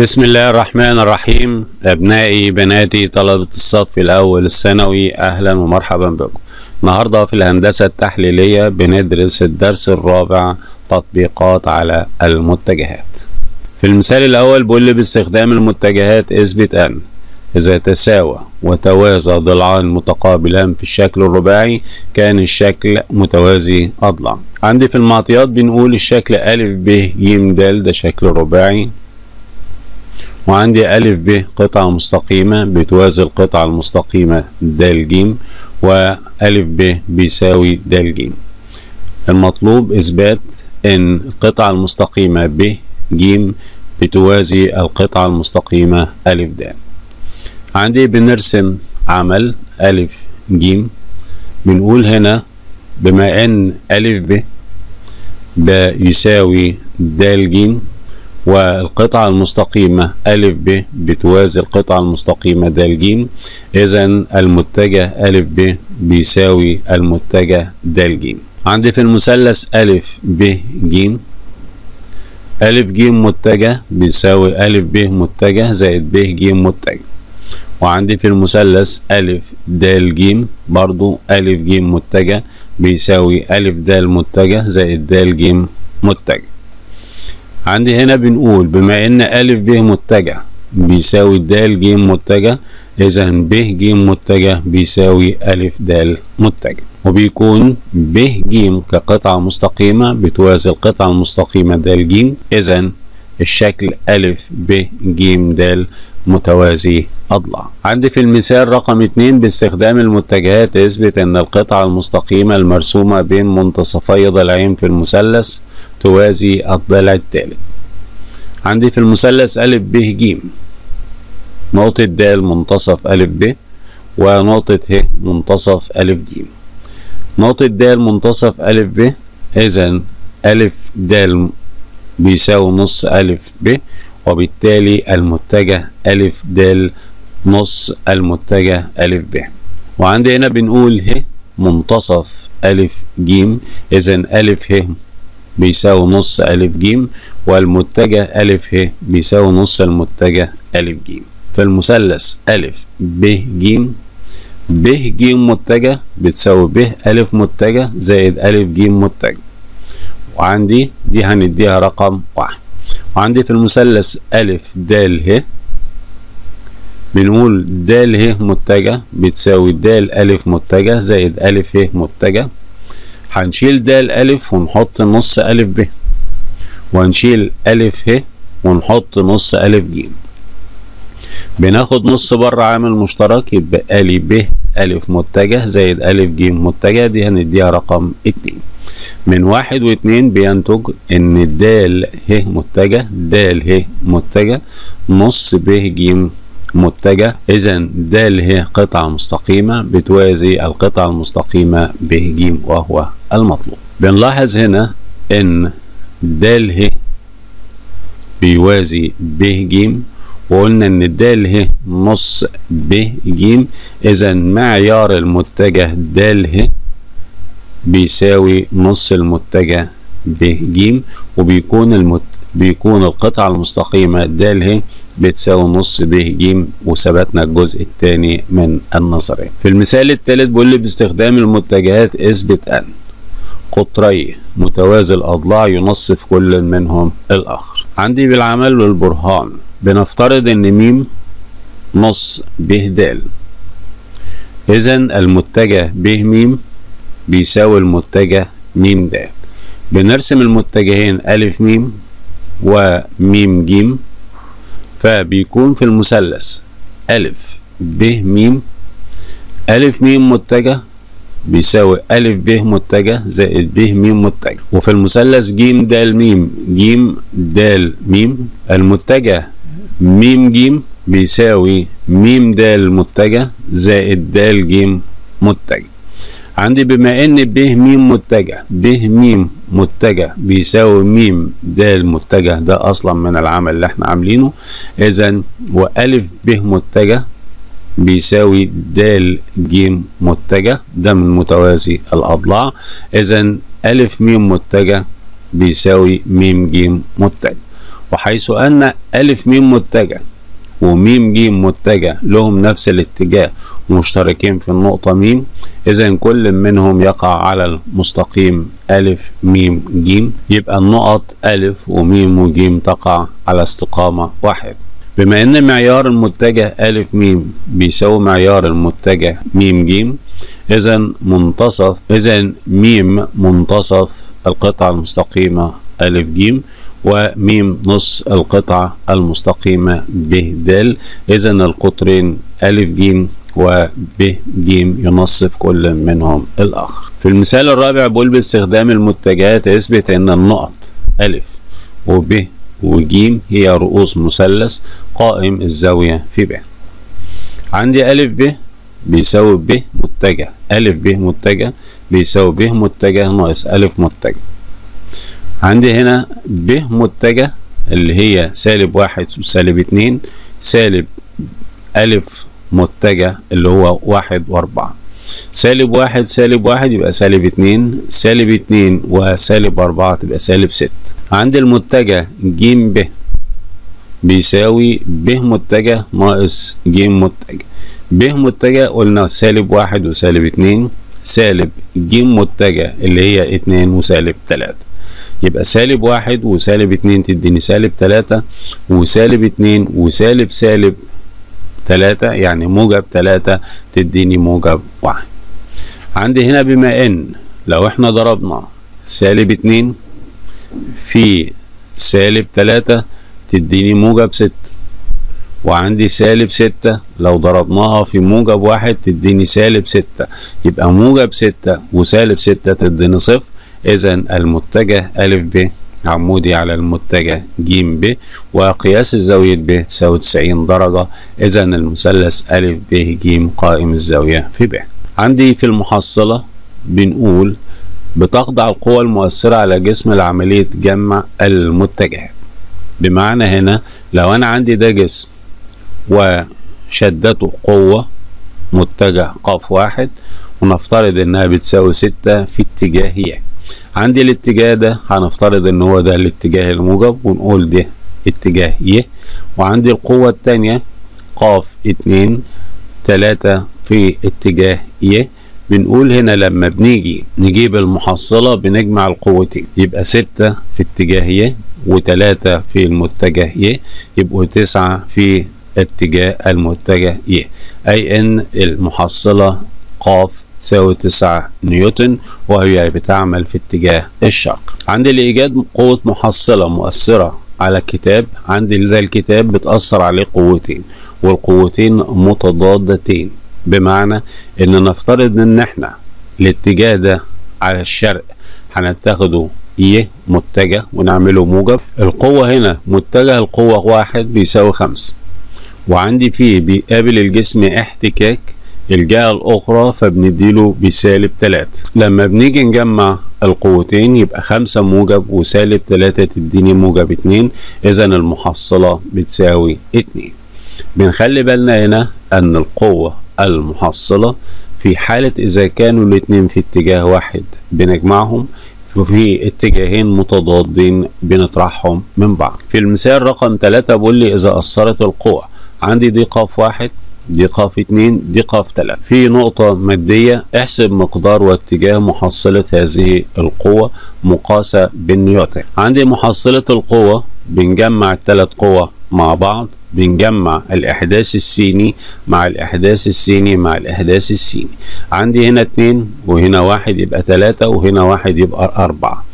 بسم الله الرحمن الرحيم. أبنائي بناتي طلبة الصف الأول الثانوي أهلا ومرحبا بكم. النهاردة في الهندسة التحليلية بندرس الدرس الرابع تطبيقات على المتجهات. في المثال الأول بيقول لي باستخدام المتجهات إثبت أن إذا تساوى وتوازى ضلعان متقابلان في الشكل الرباعي كان الشكل متوازي أضلاع عندي في المعطيات بنقول الشكل أ ب ج د ده شكل رباعي. وعندي ألف ب قطعة مستقيمة بتوازي القطعة المستقيمة د ج وألف ب بيساوي د ج المطلوب إثبات إن القطعة المستقيمة ب ج بتوازي القطعة المستقيمة ألف د. عندي بنرسم عمل ألف ج بنقول هنا بما إن ألف ب بيساوي د ج والقطعة المستقيمة أ ب بتوازي القطعة المستقيمة د ج إذا المتجه أ ب بيساوي المتجه د ج عندي في المثلث أ ب ج أ ج متجه بيساوي أ ب متجه زائد ب ج متجه. وعندي في المثلث أ د ج برضو أ ج متجه بيساوي أ د متجه زائد د ج متجه. عندي هنا بنقول بما إن أ ب متجه بيساوي د ج متجه إذا ب ج متجه بيساوي أ د متجه. وبيكون ب ج كقطعة مستقيمة بتوازي القطعة المستقيمة د ج إذا الشكل أ ب ج د متوازي أضلاع عندي في المثال رقم اتنين باستخدام المتجهات إثبت أن القطعة المستقيمة المرسومة بين منتصفي ضلعين في المثلث توازي الضلع الثالث عندي في المثلث أ ب ج. نقطة د منتصف أ ب ونقطة ه منتصف أ ج. نقطة د منتصف أ ب إذا أ د بيساوي نص أ ب وبالتالي المتجه أ د نص المتجه أ ب. وعندي هنا بنقول ه منتصف أ ج إذا أ ه بيساوي نص أ ج والمتجه أ ه بيساوي نص المتجه أ ج فالمثلث أ ب ج ب ج متجه بتساوي ب أ متجه زائد أ ج متجه. وعندي دي هنديها رقم واحد. وعندي في المثلث أ د ه بنقول د ه متجه بتساوي د أ متجه زائد أ ه متجه. هنشيل د ألف ونحط نص ألف ب. وهنشيل ألف ه ونحط نص ألف ج. بناخد نص بره عامل مشترك يبقى لي ب ألف متجه زائد ألف ج متجه دي هنديها رقم اتنين. من واحد واتنين بينتج إن د ه متجه د ه متجه نص ب ج متجه. إذا د ه قطعة مستقيمة بتوازي القطعة المستقيمة ب ج وهو المطلوب. بنلاحظ هنا إن د ه بيوازي ب ج وقلنا إن د ه نص ب ج إذا معيار المتجه د ه بيساوي نص المتجه ب ج وبيكون المت... بيكون القطعة المستقيمة د ه بتساوي نص ب ج وثبتنا الجزء الثاني من النظرية. في المثال الثالث بيقول لي باستخدام المتجهات اثبت أن قطري متوازي الأضلاع ينصف كل منهم الآخر. عندي بالعمل والبرهان بنفترض إن م نص ب د إذا المتجه ب م بيساوي المتجه م د بنرسم المتجهين أ م وم ج فبيكون في المثلث. أ ب م أ م متجه بيساوي أ ب متجه زائد ب م متجه. وفي المثلث ج د م ج د م المتجه م ج بيساوي م د متجه زائد د ج متجه. عندي بما إن ب م متجه ب م متجه بيساوي م د متجه ده أصلا من العمل اللي إحنا عاملينه. اذا وألف ب متجه بيساوي د ج متجه ده من متوازي الأضلاع. اذا ألف م متجه بيساوي م ج متجه. وحيث أن ألف ميم متجه وميم جيم متجه لهم نفس الاتجاه ومشتركين في النقطة ميم. إذا كل منهم يقع على المستقيم ألف ميم جيم. يبقى النقط ألف وميم وجيم تقع على استقامة واحد. بما إن معيار المتجه ألف ميم بيساوي معيار المتجه ميم جيم إذا منتصف إذا ميم منتصف القطعة المستقيمة ألف جيم وميم نص القطعة المستقيمة ب د إذا القطرين ألف جيم وب جيم ينصف كل منهم الآخر. في المثال الرابع بقول باستخدام المتجهات اثبت أن النقط ألف وب وجيم هي رؤوس مثلث قائم الزاوية في ب عندي ألف ب بيساوي ب متجه. ألف ب متجه بيساوي ب متجه ناقص ألف متجه. عندي هنا ب متجه اللي هي سالب واحد وسالب اتنين سالب ألف متجه اللي هو واحد وأربعة. سالب واحد سالب واحد يبقى سالب اتنين سالب اتنين وسالب أربعة تبقى سالب ست. عندي المتجه ج ب بيساوي ب متجه ناقص ج متجه. ب متجه قلنا سالب واحد وسالب اتنين سالب ج متجه اللي هي اتنين وسالب تلاتة. يبقى سالب واحد وسالب اتنين تديني سالب تلاتة وسالب اتنين وسالب سالب تلاتة يعني موجب تلاتة تديني موجب واحد. عندي هنا بما إن لو إحنا ضربنا سالب اتنين في سالب تلاتة تديني موجب ستة. وعندي سالب ستة لو ضربناها في موجب واحد تديني سالب ستة. يبقى موجب ستة وسالب ستة تديني صفر. إذا المتجه ألف ب عمودي على المتجه ج ب وقياس الزاوية ب تساوي 90 درجة. إذا المثلث ألف ب ج قائم الزاوية في ب عندي في المحصلة بنقول بتخضع القوى المؤثرة على جسم لعملية جمع المتجهات بمعنى هنا لو أنا عندي ده جسم وشدته قوة متجه قاف واحد ونفترض إنها بتساوي ستة في اتجاه ي عندي الاتجاه ده هنفترض إن هو ده الاتجاه الموجب ونقول ده اتجاه ي. وعندي القوة التانية قاف اتنين تلاتة في اتجاه ي. بنقول هنا لما بنيجي نجيب المحصلة بنجمع القوتين يبقى ستة في اتجاه ي وتلاتة في المتجه ي يبقوا تسعة في اتجاه المتجه ي. أي إن المحصلة قاف تساوي تسعة نيوتن وهي بتعمل في اتجاه الشرق. عندي لإيجاد قوة محصلة مؤثرة على الكتاب عندي ده الكتاب بتأثر عليه قوتين والقوتين متضادتين. بمعنى إن نفترض إن إحنا الاتجاه ده على الشرق هنتخذه ي متجه ونعمله موجب. القوة هنا متجه القوة واحد بيساوي خمسة. وعندي فيه بيقابل الجسم احتكاك الجهة الأخرى فبنديله بسالب تلاتة. لما بنيجي نجمع القوتين يبقى خمسة موجب وسالب تلاتة تديني موجب اتنين. إذا المحصلة بتساوي اتنين. بنخلي بالنا هنا أن القوة المحصلة في حالة إذا كانوا الاتنين في اتجاه واحد بنجمعهم وفي اتجاهين متضادين بنطرحهم من بعض. في المثال رقم ثلاثة بقول لي إذا أثرت القوة عندي دي قاف واحد دي قاف اتنين دي قاف تلاتة في نقطة مادية احسب مقدار واتجاه محصلة هذه القوة مقاسة بالنيوتن. عندي محصلة القوة بنجمع الثلاث قوة مع بعض بنجمع الإحداث السيني مع الإحداث السيني مع الإحداث السيني. عندي هنا اتنين وهنا واحد يبقى تلاتة وهنا واحد يبقى أربعة.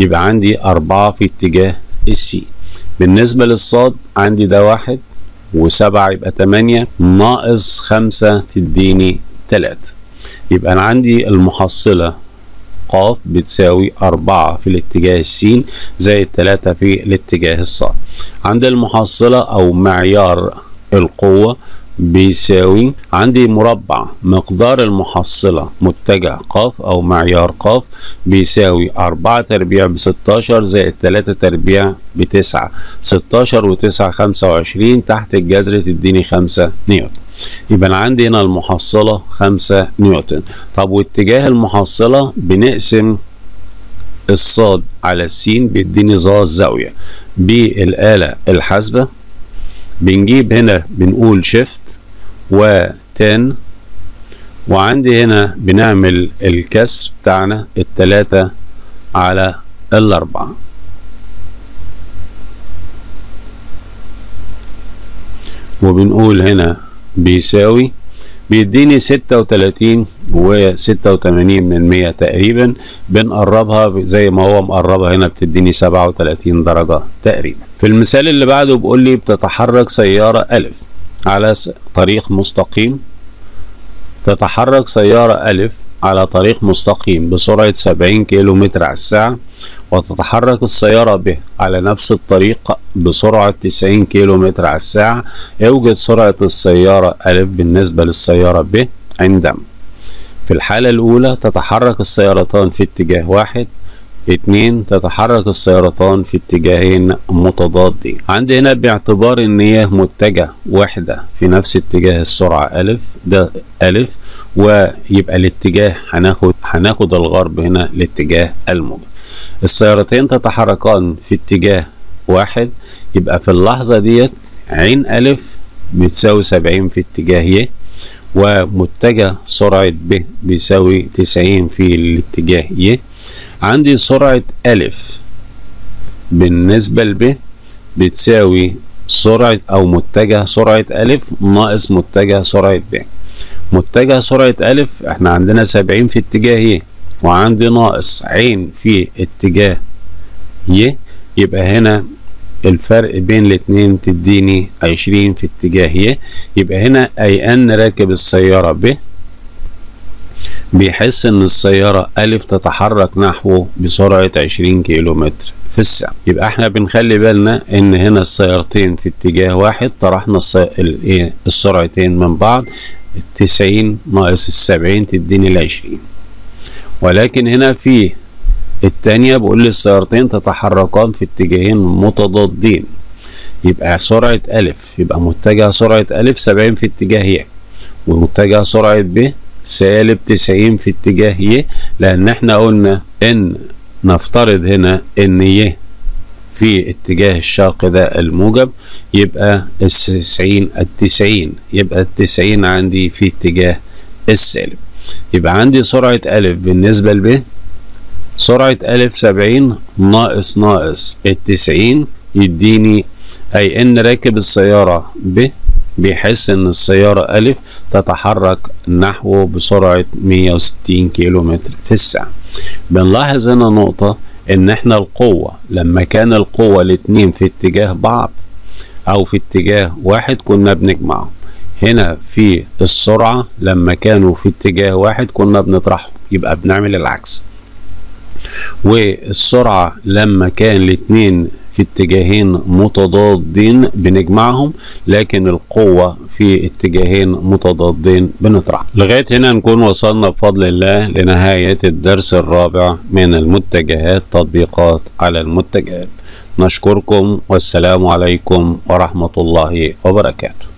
يبقى عندي أربعة في اتجاه السين بالنسبة للصاد عندي ده واحد وسبعة يبقى تمانية ناقص خمسة تديني تلاتة. يبقى أنا عندي المحصلة قاف بتساوي أربعة في الاتجاه السين زائد تلاتة في الاتجاه الصاد عند المحصلة أو معيار القوة بيساوي عندي مربع مقدار المحصلة متجه قاف أو معيار قاف بيساوي أربعة تربيع بستاشر زائد تلاتة تربيع بتسعة. ستاشر وتسعة خمسة وعشرين تحت الجذر تديني خمسة نيوتن. يبقى أنا عندي هنا المحصلة خمسة نيوتن. طب واتجاه المحصلة بنقسم الصاد على السين بيديني ظا الزاوية بالآلة الحاسبة بنجيب هنا بنقول شيفت وتن وعندي هنا بنعمل الكسر بتاعنا التلاتة على الأربعة. وبنقول هنا بيساوي بيديني ستة وتلاتين وستة وتمانين من مية تقريبا بنقربها زي ما هو مقربها هنا بتديني سبعة وتلاتين درجة تقريبا. في المثال اللي بعده بيقول لي بتتحرك سيارة ألف على طريق مستقيم. تتحرك سيارة ألف على طريق مستقيم بسرعة سبعين كيلو متر على الساعة. وتتحرك السيارة ب على نفس الطريق بسرعة 90 كيلو متر على الساعة. يوجد سرعة السيارة ألف بالنسبة للسيارة ب عندما في الحالة الأولى تتحرك السيارتان في اتجاه واحد اتنين تتحرك السيارتان في اتجاهين متضادين. عندي هنا باعتبار ان هي متجه واحدة في نفس اتجاه السرعة ألف ده ألف ويبقى الاتجاه هناخد هناخد الغرب هنا الاتجاه الموجب السيارتين تتحركان في اتجاه واحد يبقى في اللحظة ديت عين ألف بتساوي سبعين في اتجاه ي ومتجه سرعة ب بيساوي تسعين في الاتجاه ي. عندي سرعة ألف بالنسبة لب بتساوي سرعة أو متجه سرعة ألف ناقص متجه سرعة ب. متجه سرعة ألف إحنا عندنا سبعين في اتجاه ي. وعندي ناقص عين في اتجاه ي يبقى هنا الفرق بين الاتنين تديني عشرين في اتجاه ي. يبقى هنا أي أن راكب السيارة ب بيحس إن السيارة ألف تتحرك نحوه بسرعة عشرين كيلو متر في الساعة. يبقى إحنا بنخلي بالنا إن هنا السيارتين في اتجاه واحد طرحنا. الايه السرعتين من بعض. التسعين ناقص السبعين تديني العشرين. ولكن هنا في التانية بقول لي السيارتين تتحركان في اتجاهين متضادين. يبقى سرعة ألف يبقى متجه سرعة ألف سبعين في اتجاه ي ومتجه سرعة ب سالب تسعين في اتجاه ي لأن إحنا قلنا إن نفترض هنا إن ي في اتجاه الشرق ده الموجب يبقى التسعين التسعين يبقى التسعين عندي في اتجاه السالب. يبقى عندي سرعة ألف بالنسبة لب سرعة ألف سبعين ناقص ناقص التسعين يديني أي إن راكب السيارة ب بيحس إن السيارة ألف تتحرك نحوه بسرعة 160 كيلو متر في الساعة. بنلاحظ هنا نقطة إن إحنا القوة لما كان القوة الاتنين في اتجاه بعض أو في اتجاه واحد كنا بنجمعهم. هنا في السرعة لما كانوا في اتجاه واحد كنا بنطرحهم يبقى بنعمل العكس. والسرعة لما كان الاتنين في اتجاهين متضادين بنجمعهم لكن القوة في اتجاهين متضادين بنطرح. لغاية هنا نكون وصلنا بفضل الله لنهاية الدرس الرابع من المتجهات تطبيقات على المتجهات. نشكركم والسلام عليكم ورحمة الله وبركاته.